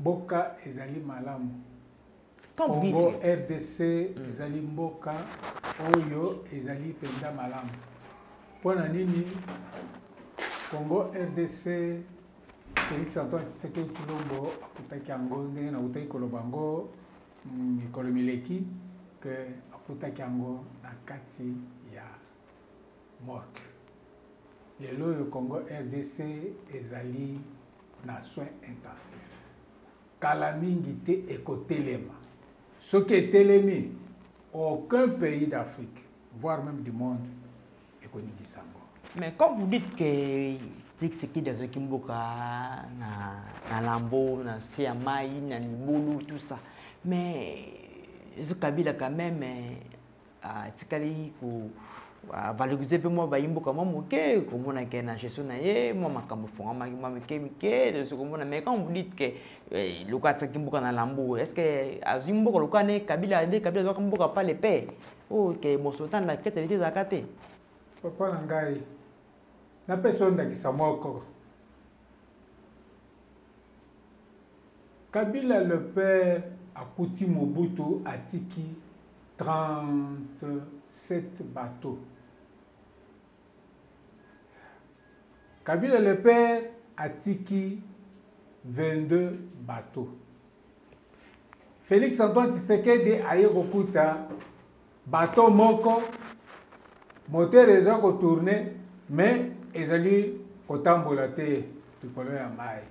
mboka ezali malamu congo rdc mm. ezali mboka oyo ezali mpenza malamu mpo na nini congo rdc felix antoine tshisekedi tshilombo akutaki yango ndenge nakutaki koloba yango mm, mikolo mileki ke akutaki yango na kati ya morte lelo oyo congo rdc ezali na soin intensif kala mingi te ekotelema soki etelemi aucun pays d'afrique voire même du monde ekoningisa yango mais comme vous dites que tikisekedi azwaki mboka na, na lambo na se ya mai na libulu tout ça mais kabila quand même eh, atikali ah, ko ah, valoriser mpe mwa bayimboka mwa moke komona ke na gestion na ye mwa makambo efongamaki mwa mike mike tosi komona mais quand vous dites ke eh, loka atikaki mboka na lambo est ce que azwi mboka loka ne kabila nde kabila azwaka mboka pa le paix oyo oh, ke bosotan na kete lisi ezalaka te papa na ngai napesa yo ndakisa moko Kabila le père akuti Mobutu atiki 37 bateaux. Kabila le père atiki 22 bateaux. Félix Antoine Tshisekedi aye kokuta bato moko motere eza kotourne mais ezali kotambola te likolo ya mai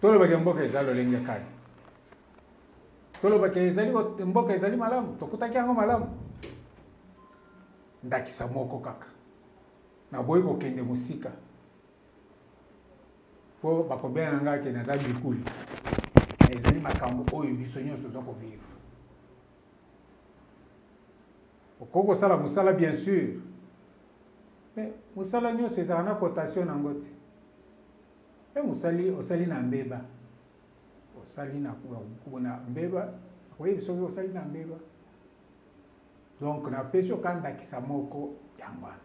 tolobaki mboka eza lolenge kani tolobaki ezali mboka ezali malamu tokutaki yango malamu ndakisa moko kaka naboyi kokende mosika mpo bakobenga ngai ke naza bikuli ezali makambo oyo biso nyonso toza kovivre okoki kosala mosala bien sûr mais mosala nyonso ezala na cotation na yango te mpe mosali osali na mbeba osali na mbeba akoyebi soki osali na mbeba donc napesi oka ndakisa moko yango wana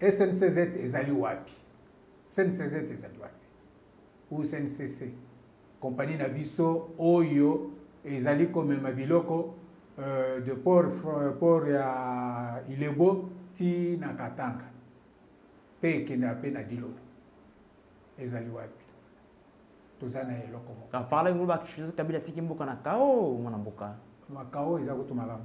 SNCZ ezali wapi SNCZ ezali wapi ou SNCC kompani na biso oyo ezali komema biloko euh, de port, euh, port ya ilebo ti na katanga mpe ekendaka mpe na dilolo ezali wapi toza na eloko moko apart la ngulu bakishisa kabila atiki mboka na kao mwana mboka makao eza kutu malamu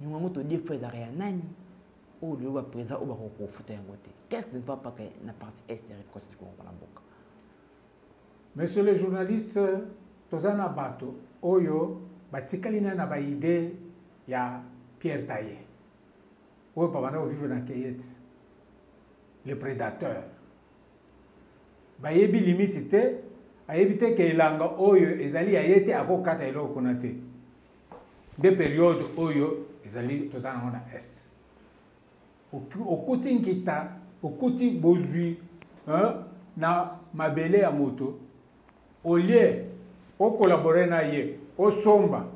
nyongo yango todie fo ezalaka ya nani oyo lelo baprésident oyo bakoki kofuta yango te qu'est ce qui ne va pas na parti est ya réponse tikongo na mboka monsieur le journaliste toza na bato oyo batikali na na baide ya pierre taye oyo babanda kovivre na keyet le prédateur bayebi limite te ayebi te ke elanga oyo ezali ya ye te akokata eloko kuna te nde periode oyo ezali toza nango na est okuti nkita okuti bozwi na mabele ya moto olie okolabore na ye osomba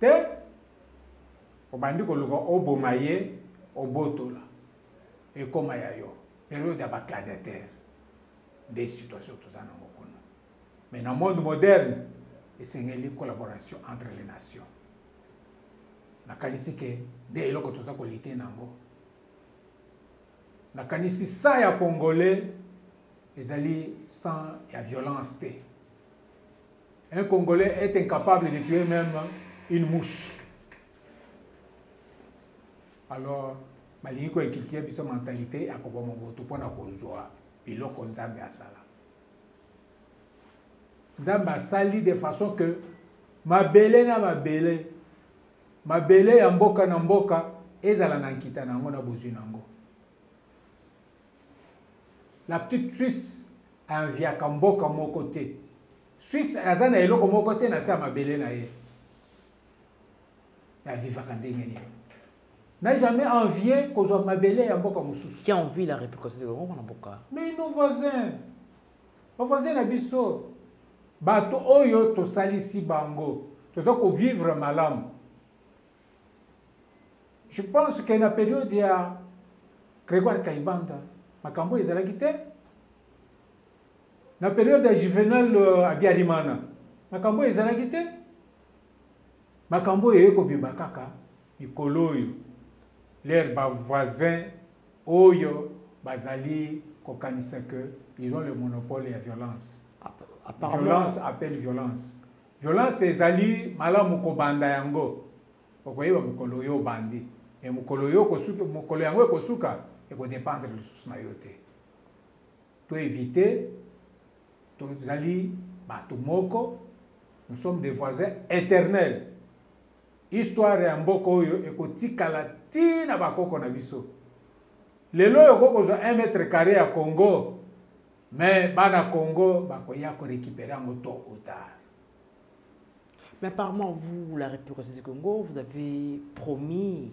te obandi koluka oboma ye obotola ekoma ya yo periode ya bagladiatere nde situation toza nango Mais na monde moderne esengeli collaboration entre les nations nakanisi ke nde eloko toza kolite na yango nakanisi sa ya congolais ezali sans ya violence te un congolais est incapable de tuer même une mouche alors balingi koekilkia biso mentalité ya koboma moto mpo na kozwa biloko nzambe asala nzambe asali de façon que mabele na mabele mabele ya mboka na mboka ezala na nkita na yango na bozwi na yango la petite suisse aviaka mboka moko te suisse aza na eloko moko te na se ya mabele na ye avivaka ndenge nini n'a jamais envié kozwa mabele ya mboka mosusu qui a envie la réplication de Roma na mboka mais nos voisins ba voisins na biso bato oyo tosalisi bango toza kovivre malamu je pense que na periode ya grégoire kaibanda makambo ezalaki te na periode ya juvenal euh, abiarimana makambo ezalaki te makambo oyo ekobima kaka mikolo oyo leurs ba voisins oyo bazali kokanisa que ils ont le monopole ya violence violence appelle violence violence ezali malamu kobanda yango okoyeba mokolo oyo obandi e mokolo oyo okosuka mokolo yango ekosuka ekodependre lisusu na yo te toevite tozali bato moko nous sommes des voisins éternels Histoire ya mboka oyo ekotikala ti na bakoko na biso. Lelo oyo okoki kozwa 1 mètre carré ya Congo, mais bana Congo bakoya ko récupérer yango tôt ou tard. Mais apparemment, vous, la République du Congo, vous avez promis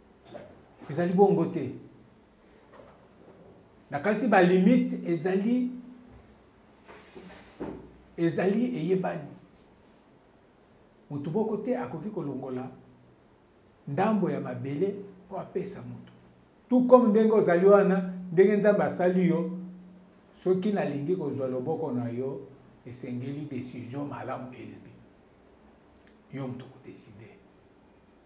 ezali bongo te nakanisi balimite ezali ezali eyebani motu moko te akoki kolongola ndambo ya mabele mpo apesa motu tout comme ndenge ozali wana ndenge nzambe asali yo soki nalingi kozwa loboko na yo esengeli desizio malamu eyebi yo motu kodeside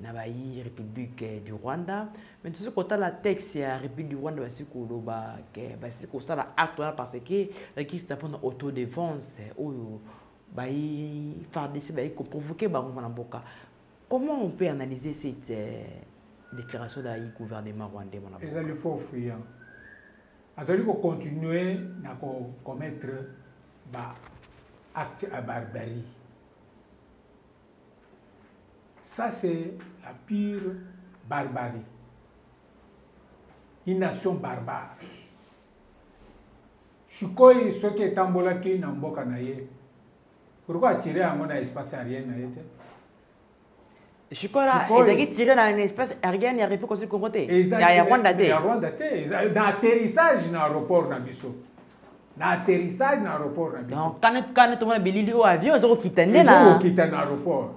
na bayi republique du rwanda mais tosi kotala texte ya republique du rwanda basi koloba ke basi kosala acte wana parce que ekisita mpona auto devance oyo bayi fardc bayi koprovoke bango mwana mboka comment on peut analyser cette euh, déclaration da yi gouvernement rwandais mwana mboka ezali faux fuyant azali kocontinue na kocommettre ba acte ya barbarie Ça, c'est la pire barbarie. Une nation barbare. sikoyo soki etambolaki na mboka na ye pourquoi atire yango na espace aérien na ye te sikola ezalaki tire na espace aérien ya république consul congo te ya rwanda te ya rwanda te na atterrissage na aéroport na biso na atterrissage na aéroport na biso donc kana kana tomona bilili oyo avion ezokokita nde na ezokokita na aéroport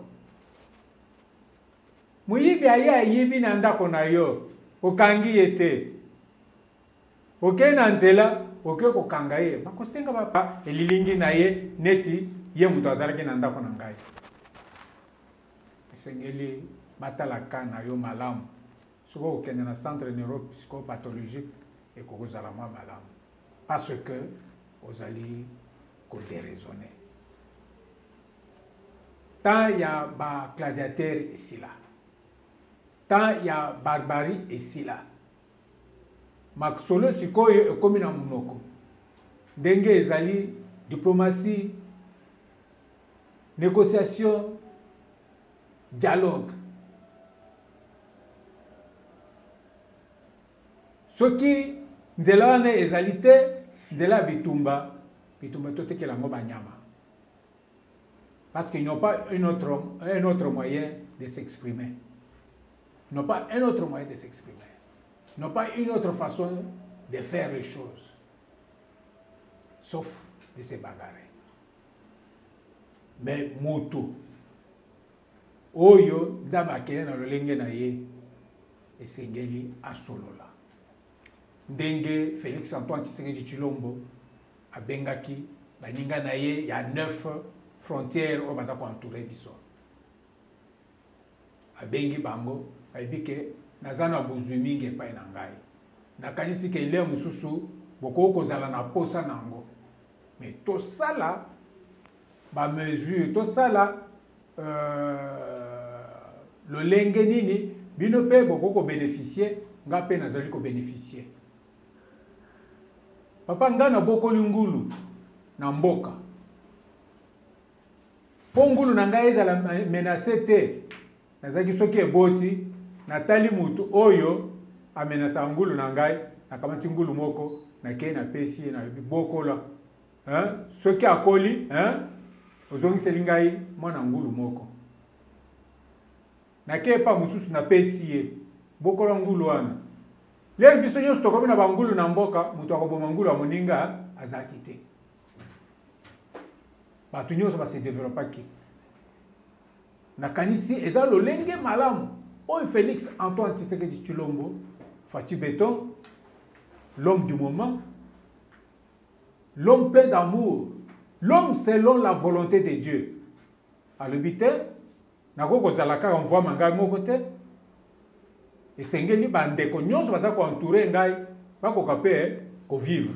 moyibi aye ayibi na ndako na yo okangi ye te okei na nzela oke kokanga ye bakosenga bapa elilingi na ye neti ye moto azalaki na ndako na ngai esengeli batalaka na yo malamu soki okokende na centre neuropsychopathologique ekoki kozala mwa malamu parce que ozali koderaisonne temps ya bagladiatere esila temps ya barbarie esila masolo sikoyo ekomi na monoko ndenge ezali diplomatie négociation dialogue soki nzela wana ezali te nzela ya bitumba bitumba totekela yango banyama parce qu'ils n'ont pas un autre, un autre moyen de s'exprimer n'ont pas un autre moyen de s'exprimer n'ont pas une autre façon de faire les choses sauf de se bagarrer me moto oyo nzambe akende na lolenge na ye esengeli asolola ndenge félix antoine tshisekedi tshilombo abengaki baninga na ye ya 9 frontière oyo baza koentoure biso abengi bango ayebi ke naza na bozwi mingi epai na ngai nakanisi ke lia mosusu bokoki kozala na mposa na yango me tosala bamesure tosala euh, lolenge nini bino mpe bokoki kobeneficie nga mpe nazali kobeneficie papa nga nabokoli ngulu na mboka mpo ngulu na ngai ezala menase te nazalaki soki eboti natali motu oyo amenasaka ngulu na ngai nakamati ngulu moko nakei napesi ye nalobi bokola soki akoli ozongiseli ngai mwana ngulu moko nakei epa mosusu napesi ye bokola ngulu wana lelo biso nyonso tokomi na bangulu na mboka moto akoboma ngulu ya moninga azalaki te bato nyonso base développaki nakanisi eza lolenge malamu oyo félix antoine tshisekedi tshilombo faci beton l'homme du moment l'homme plein d'amour l'homme selon la volonté de dieu alobi te nakoki kozala kaka mvwama ngai moko te esengeli bandeko nyonso baza koentoure ngai bakoka mpe kovivre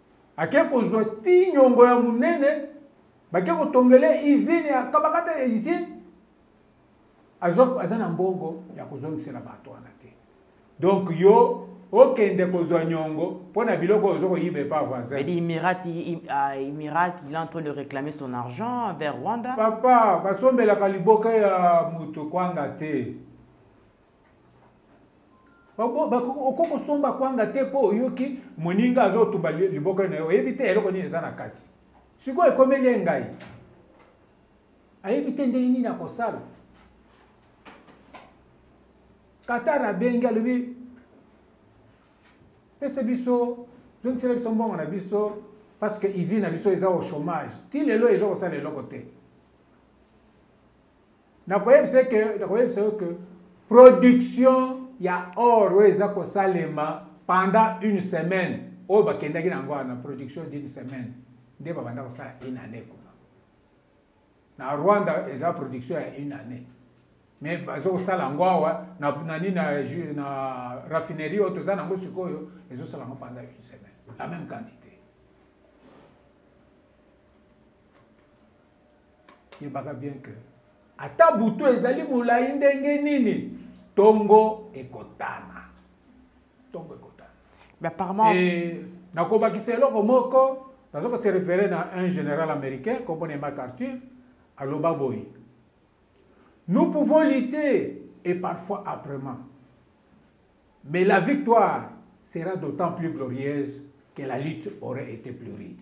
ake kozwa ti nyongo ya monene bake kotongele izine ya kabakata ya izine aza na mbongo ya kozongisela bato wana te donc yo okende kozwa nyongo mpo na biloko oyo ozo koyiba epa voisin mais imirati imirati il est en train de réclamer son argent vers rwanda papa basombelaka liboka ya moto kwanga te okoki kosomba kwanga te mpo oyoki moninga azotumba liboko na yo oyebi te eloko nini eza na kati sikoyo ekomeli ye ngai ayebi te ndenge nini akosala katar abengi alobi pesa biso zongisela biso mbongo na biso parce que usine na biso eza au chômage ti lelo eza kosala eloko te nakoyebisa eke nakoyebisa yo ke production ya or oyo eza kosalema pendant une semaine oyo bakendaki na yango wana production d'une semaine nde babanda kosala une année kuna na rwanda eza production ya une année mais bazo kosala yango awa na nani na, na raffinerie oyo toza na yango sikoyo ezosala yango pendant une semaine la même quantité yebaka bien que ata butu ezali molai ndenge nini tongo ekotana tongo ekotana mais apparemment et nakobakisa eloko moko nazo ko se référer na un général américain kombo na macarthur aloba boye nous pouvons lutter et parfois âprement mais la victoire sera d'autant plus glorieuse que la lutte aurait été plus rude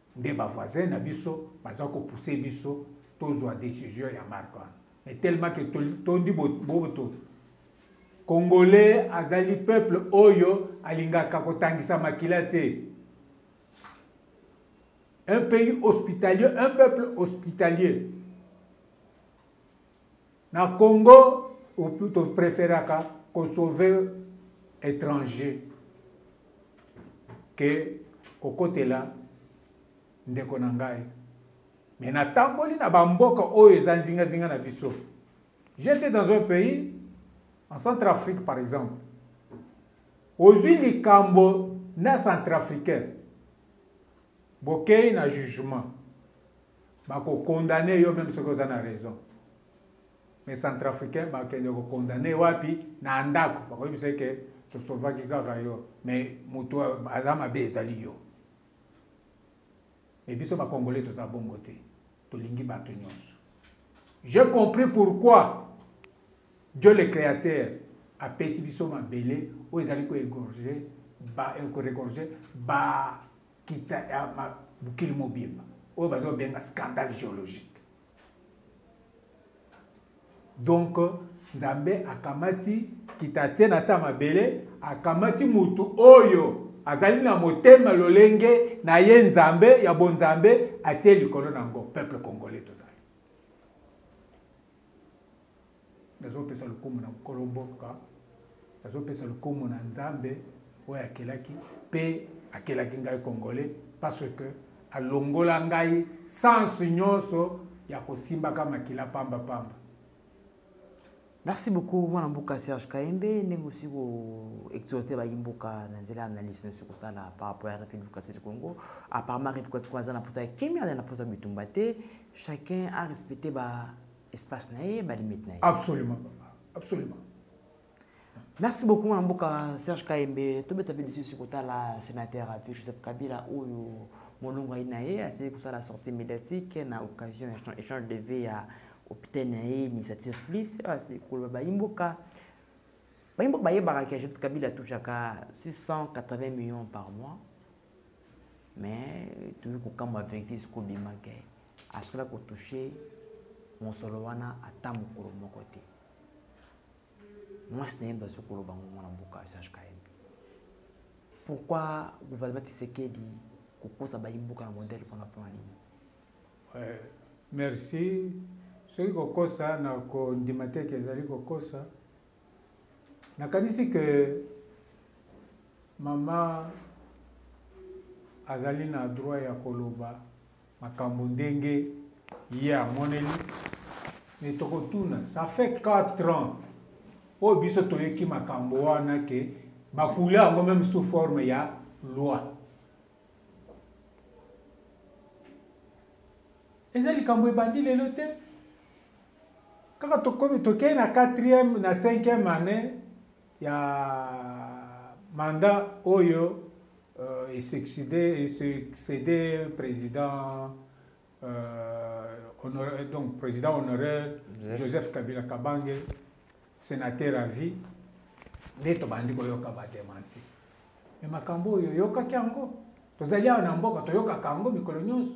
nde ba voisin na biso baza ko pousser biso tozwa decision ya marque wana mais tellement que tondi boboto congolais azali peuple oyo alingaka kotangisa makila te un pays hospitalier un peuple hospitalier Na Congo to preferaka ko sauver étranger ke kokotela ndeko na ngai me natamboli na bamboka oyo eza nzingazinga na biso j'étais dans un pays en centre afrique par exemple ozwi likambo na centrafricain bokei na jugement bako condamne yo meme soki oza na raison mais centrafricain bakende kokondamne wapi na ndako bakoyebisa eke tosovaki kaka yo mais moto aza mabe ezali yo mais biso bacongolais toza bongo te tolingi bato nyonso j'ai compris pourquoi dieu le créateur apesi biso mabele oyo ezali koegorge baekoregorge ba kita ya mokili mobimba oyo baza kobenga scandale géologique donc nzambe akamati kita atie na se ya mabele akamati motu oyo azali na motema lolenge na ye nzambe ya bonzambe atie likolo na yango peuple congolais tozali nazopesa lokumu na nkolo mboka nazopesa lokumu na nzambe oyo akelaki mpe akelaki ngai congolais parce que alongola ngai sense nyonso ya kosimbaka makila pamba pamba merci beaucoup mwana mboka serge kayembe ndenge osi koexorte bayimboka na nzela ya analyse nosi kosala par rapport ya république démocratie du congo apparemment république aza na mposa ya kimia aza na mposa ya bitumba te chacun a respecte ba espace na ye balimete na ye absolument papa absolument merci beaucoup mwana mboka serge kayembe tobeta mpe lisusu kotala sénateur avi joseph kabila oyo molongo ayi na ye asili kosala sortie médiatique na occasion ya échange de vie ya hôpital na ye initiative plus oyo asili koloba bayimboka bayimboka bayebaka ke joseph kabila touchaka 680 millions par mois mais toyei kokamwa verité esiko obima ke asikala kotouche mosolo wana ata mokolo moko te mwasi na ye mpe azoki koloba ngo mwana mboka usage kayembe pourquoi gouvernement tisekedi kokosa bayi mboka na modele mpona mpona nini eh, merci soki kokosa na kondima te ke ezali kokosa nakanisi ke mama azali na droit ya koloba makambo ndenge ye amoneli me tokotuna ça fait 4 ans oyo biso toyoki makambo wana ke bakula yango meme sous forme ya loi eza likambo ebandi lelo te kaka tokomi tokei na 4e na 5e année ya mandat oyo euh, esuccédé esuccédé président euh, honoraire, donc président honoraire Joseph, Joseph Kabila Kabange sénateur à vie nde tobandi koyoka badementi me makambo oyo oyokaki yango tozali awa na mboka toyokaka yango mikolo nyonso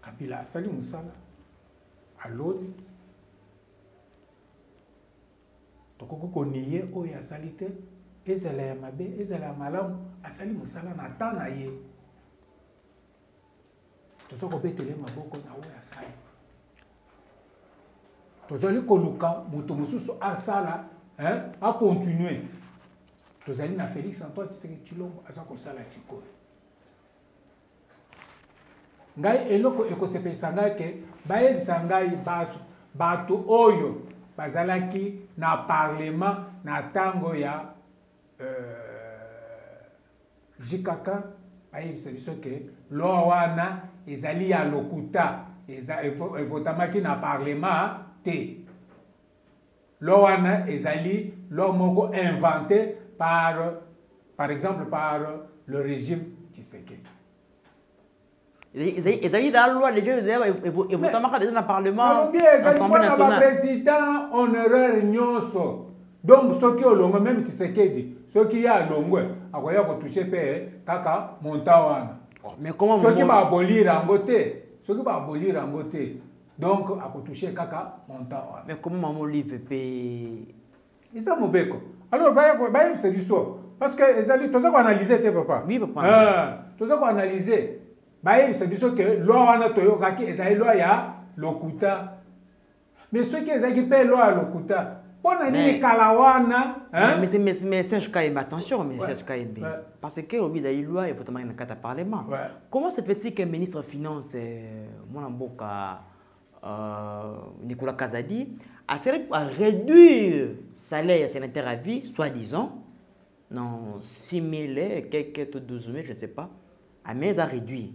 kabila asali mosala aloni tokoki koniye oyo asali te ezala ya mabe ezala ya malamu asali mosala na temps na ye toza kobetele maboko na oyo asali tozali koluka moto mosusu asala akontinue tozali na félix antoine tshisekedi tshilombo aza kosala sikoyo ngai eloko ekosepelisa ngai ke bayebisa ngai bato oyo bazalaki na parlema na ntango ya euh, jkk bayebisa biso ke loi wana ezali ya lokuta evotamaki na parlema te loi wana ezali loi moko invente par par exemple par le régime tshisekedi ezali da loi déjà evotamaka déjà na parlement assemblée nationale président honoraire nyonso donc soki olongwe meme tshisekedi soki ye alongwe akoya kotouche mpe kaka monta wana soki babolira yango te soki babolira yango te donc akotouche kaka montant wana mais comment mama olive mpe eza mobeko alors bayebisa biso parce que ezali toza koanalyse te papa oui, papa. Ah, toza koanalyse bayebisa biso ke loi wana toyokaki ezali loi ya lokuta mais soki ezalaki mpe loi ya lokuta mpo na nini kala wana message kayembe attention message kayembe parce que obi ezali loi evotamaki na kati ya parlement comment se fait-il que ministre finance euh, mwana mboka euh, nicolas kazadi affaire à réduire salaire ya sénateur à vie soit disant non 6 000 quelques 12 000 je ne sais pas amais a réduit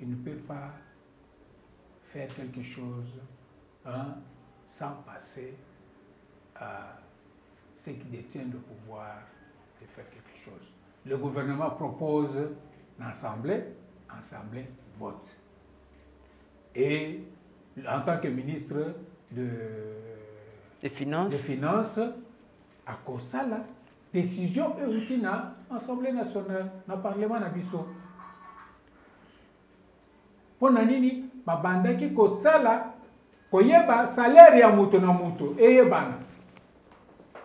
il ne peut pas faire quelque chose hein, sans passer à ceux qui détiennent le pouvoir de faire quelque chose. Le gouvernement propose l'Assemblée, l'Assemblée vote. Et en tant que ministre de, des Finances, à cause de la Decision euti na Assemblée nationale, na parlement na biso. Mpo na nini babandaki kosala koyeba salaire ya moto na moto eyebana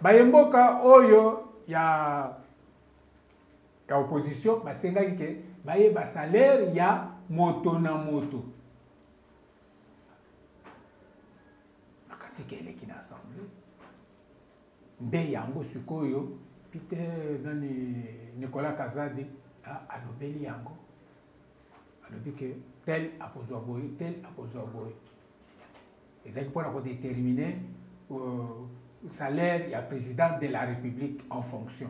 baye mboka oyo ya ya opposition basengaki ke bayeba salaire ya moto na moto makasika eleki na assemblée nde yango sikoyo peter nani nicolas kazadi alobeli yango alobi ke tel akozwa boye tel akozwa boye ezalaki mpona kodetermine euh, salaire ya président de la république en fonction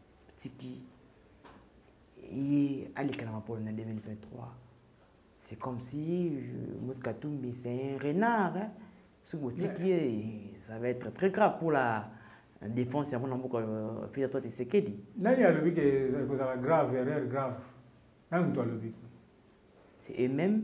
atiki ye aleka na mapolo na 2023 c'est comme si euh, moise katumbi c'est un renard hein? soki botiki ye ça va être très grave pour la défense yango na mboka euh, fia toi tisekedi nani alobi ke ekozala grave erreur grave nani moto alobi c'est eux-mêmes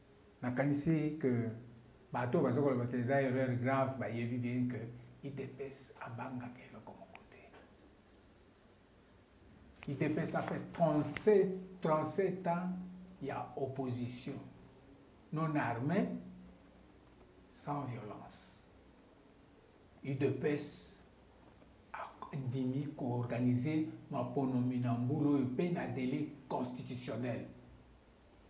nakanisi que bato oyo baza koloba ke eza erreur grave bayebi bien que idps abangaka eloko moko te idps a fait 37, 37 ans ya opposition non armée sans violence udps andimi koorganize maponomi na mbula oyo mpe na dele constitutionnel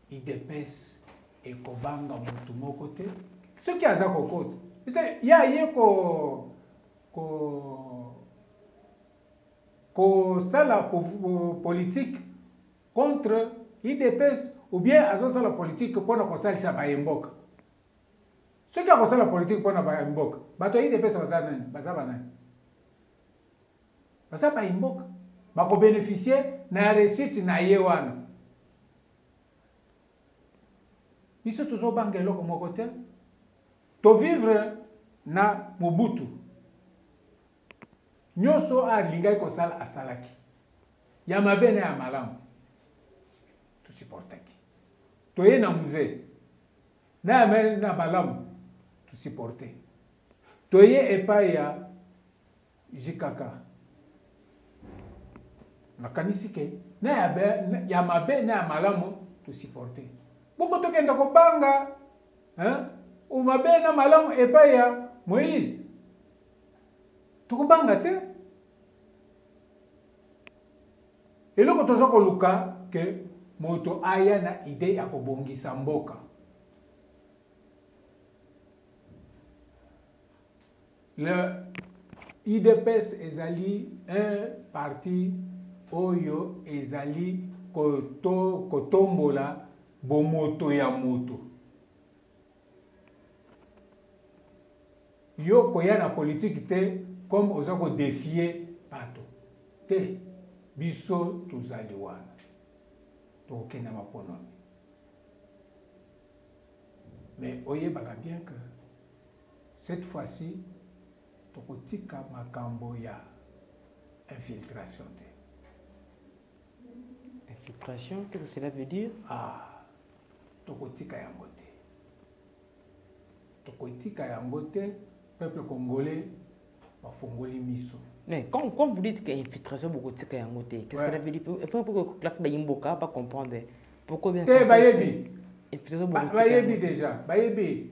idps ekobanga motu moko te soki aza kokota ye aye ko ko kosala politique contre idps ou bien azosala politique mpo na kosalisa baye mboka soki akosala politike mpo na baye mboka bato ya idps baza nani baza banani baza bayi mboka bakobeneficie na resite na ye wana biso tozobanga eloko moko te tovivre na mobutu nyonso alingaki kosala asalaki ya mabe na ya malamu tosupportaki toye na musee na ya mabe na malamu tosupporte toye epai ya JKK. Nakanisi ke na ya, be, na, ya mabe na ya malamu tosupporte. Bongo tokenda kobanga hein? o mabe na malamu epai ya Moïse. Tokobanga te. Eloko toza koluka ke moto aya na idee ya kobongisa mboka. Le udps ezali un parti oyo ezali koto, kotombola bomoto ya moto yo koya na politiki te comme oza kodefie bato te biso tozali wana tokokenda maponomi mais oyebaka bien que Cette fois ci tokotika makambo ya infiltration te. Infiltration, qu'est-ce que cela veut dire? Ah, tokotika yango te. Tokotika yango te, peuple congolais bafongoli miso. Mais quand, quand vous dites qu'infiltration bokotika yango te, qu'est-ce ouais. que cela veut dire? Il faut que classe bayimboka ba comprendre. Pourquoi bien? Te bayebi. Infiltration bokotika. Bayebi déjà, bayebi.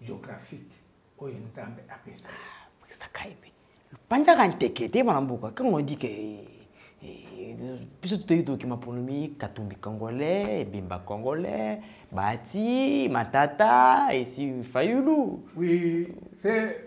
geographique oyo nzambe apesa ye panzaka nteke te bana mboka kango odi ke biso toteyi dokima ponomi katumbi congolais ebemba congolais bati matata esi fayulu oui c'est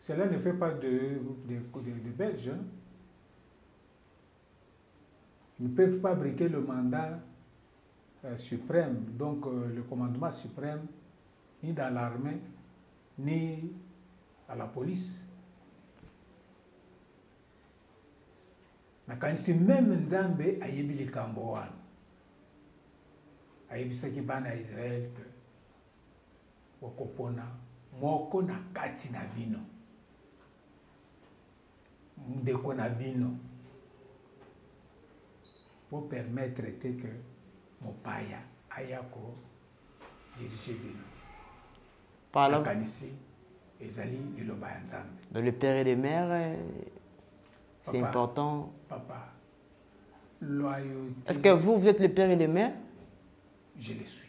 Cela ne fait pas de, Belges. Ils ne peuvent pas briquer le mandat euh, suprême, donc euh, le commandement suprême, ni dans l'armée, ni à la police. Mais quand nakanisi même nzambe ayebi likambo wana qui bana ya Israël que Bokopona moko na kati na bino, ndeko na bino, po permettre te que mopaya aya ko diriger bino. Nakanisi ezali liloba ya Nzambe. Dans le père et les mères, euh, c'est important. Papa, loyauté. Est-ce que vous, vous êtes le père et les mères? Je le suis.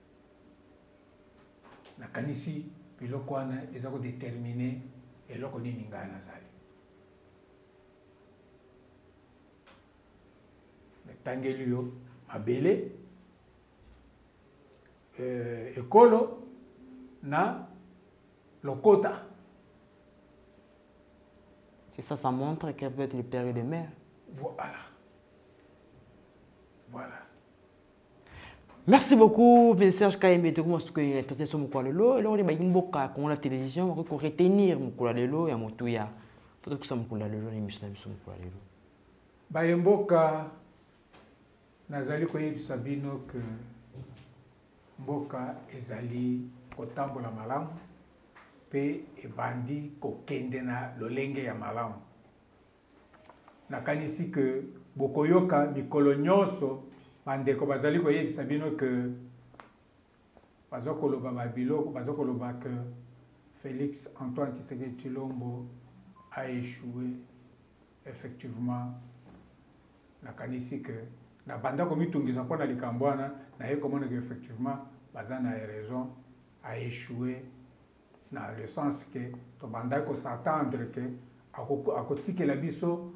nakanisi biloko wana eza kodetermine eloko nini ngai nazali natangeli yo mabele euh, ekolo na lokota c'est ça ça montre qu'elle veut être le père et de mère voilà voilà Merci beaucoup, bien Serge Kayembe, de comment ce que est traité sur Moukolelo. Et là, on est bien boka, quand la télévision, on peut retenir Moukolelo et Moutouya. Faut que ça Moukolelo, les musiciens sur Moukolelo. Bayemboka, nazali koyebisa bino que mboka ezali kotambola malamu mpe ebandi kokende na lolenge ya malamu nakanisi ke bokoyoka mikolo nyonso bandeko bazali koyebisa bino ke baza koloba babiloko baza koloba ke félix antoine tshisekedi tshilombo a échoué effectivement nakanisi ke nabanda komitungisa mpo na likambo wana naye komona ke effectivement baza na raison a échoué na le sens ke tobandaki kosatendre ke akotikela biso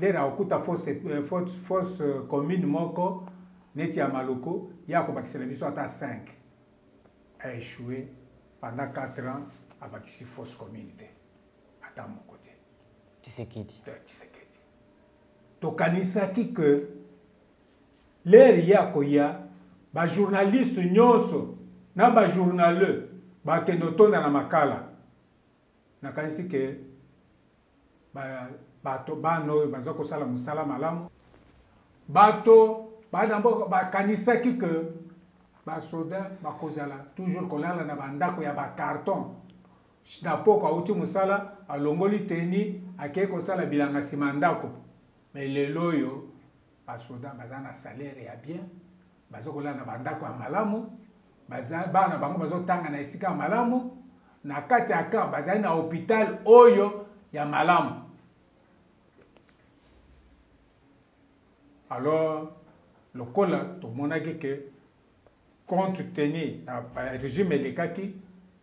lere akokuta fosse euh, commune moko neti ya maloko ye akobakisela biso ata 5 aechoue pendant 4 ans abakisi fosse commune te ata moko te tisekedi tisekedi tokanisaki ke L'heure ye akoya ba journaliste nionso na ba journaleux bakende otonda na makala nakanisi ke bato bana oyo baza kosala mosala malamu bato bana mboka bakanisaki ke basoda bakozala toujours kolala na bandako ya bacarton napoko auti mosala alongoli teni akei kosala bilanga nsima ya ndako me lelo oyo basoda baza na salaire ya bien baza kolala na bandako ya malamu bana bango bazotanga na esika ya malamu na kati ya camp bazali na hôpital oyo ya malamu alors lokola tomonaki ke compte tenu na regime elekaki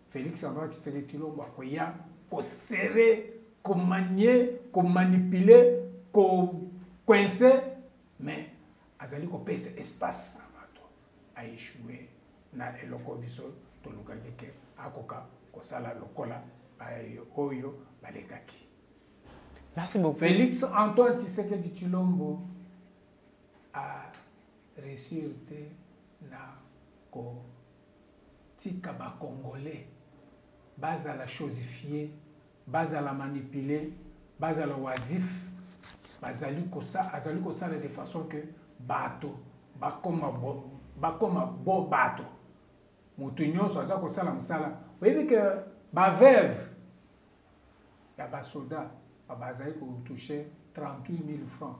félix antoine tshisekedi tshilombo akoya kosere komanie komanipule kocoince mais azali kopesa espace na bato aechoue na eloko biso tolukaki te akoka kosala lokola oyo balekaki Merci beaucoup. Félix Antoine Tshisekedi Tshilombo a reussir te na ko tika ba congolais bazala chosifie bazala manipule bazala oisif bazali kosa azali kosala de façon que bato bakoma bo, bakoma bo bato moto nyonso aza kosala mosala oyebi ke baveve ya basoda bazali kotouche 38 000 francs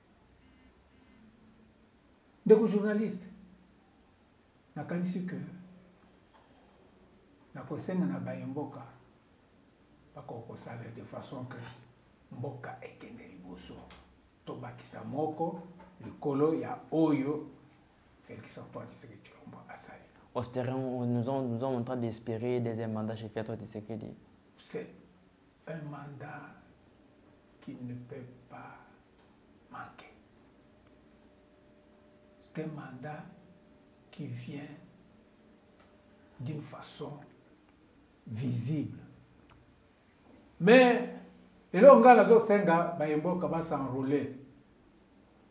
ndeko journaliste nakanisi ke nakosenga na baye mboka bakoki kosala de façon ke mboka ekende liboso tobakisa moko likolo ya oyo felix antoine tshisekedi tshilombo asali nous, nous sommes en train d'espérer deuxième mandat chez Fiato Tshisekedi. C'est Un mandat qui ne peut pas manquer. C'est un mandat qui vient d'une façon visible. Mais eloko ngai nazosenga bayemboka basenrole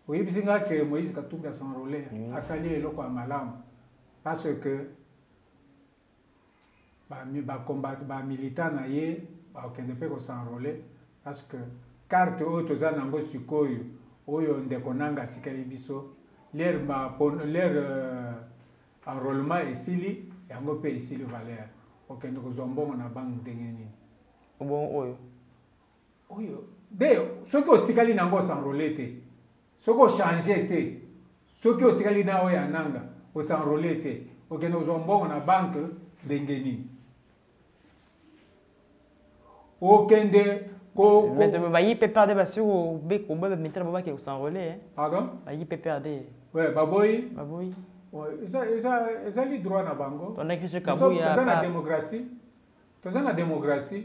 oyebisi ngai ke moïse katumbi asenrole mm. asali eloko ya malamu parce que bamilita na ye bakokende mpe kosenrole parce que karte oyo toza na yango sikoyo oyo ndeko nanga atikeli biso lere euh, enrôlement esili yango mpe esili valeur okende kozwa mbongo na banke ndenge nini obongo oyo oyo de soki otikali na yango osanrole te soki ochange te soki otikali na oyo ya nanga osanrole te okende kozwa mbongo na banke ndenge nini okende bayi pprd basi kobebamitala bo bakende kosanrole eh? pardon bayi pprd baboyi baboyi ezali droit na bango toza na démocratie toza na démocratie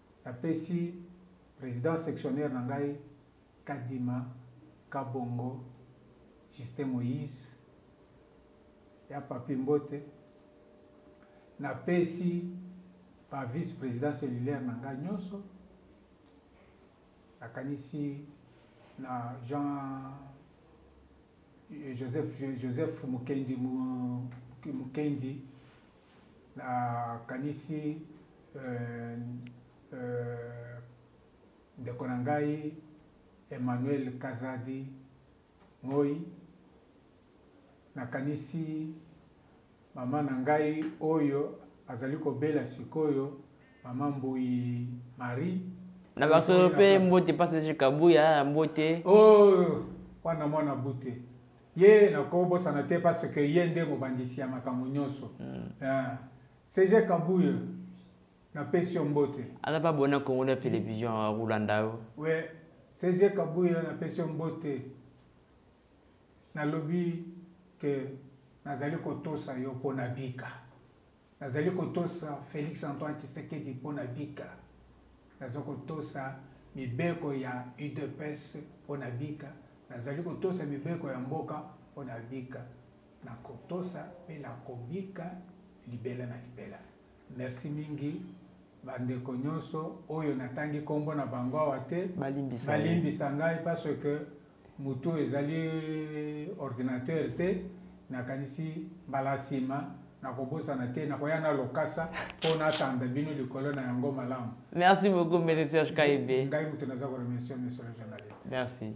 Napesi president sectionnaire na ngai Kadima Kabongo Justin Moïse ya Papi Mbote. Napesi ba vice president cellulaire na ngai nyonso nakanisi na jean joseph joseph mukendi mukendi nakanisi euh, euh, ndeko na ngai emmanuel kazadi ngoi nakanisi mama na ngai oyo azali kobela sikoyo mama mbui marie na basolo mpe mbote pasage kabuya mbote oh, wana mwana bute ye nakobosana te parce que ye nde mobandisi ya makambo nyonso mm. ah. cg kabuya napesi yo mbote aza mpe abona congo na télévision rolanda yo we cg kabuya napesi yo mbote nalobi ke nazali kotosa yo mpo nabika nazali kotosa Felix Antoine Tshisekedi mpo na bika nazali kotosa mibeko ya udps mpo na bika nazali kotosa mibeko ya mboka mpo na bika nakotosa mpe nakobika libela na libela merci mingi bandeko nyonso oyo natangi nkombo na bango awa te balimbisa ngai parce que moto oyo ezali ordinateur te nakanisi mbala nsima nakobosana te nakoya na lokasa mpo natanda bino likolo na yango malamu merci beaucoup mbele serge kayebe ngai moto naza koremercie monsieur le journaliste merci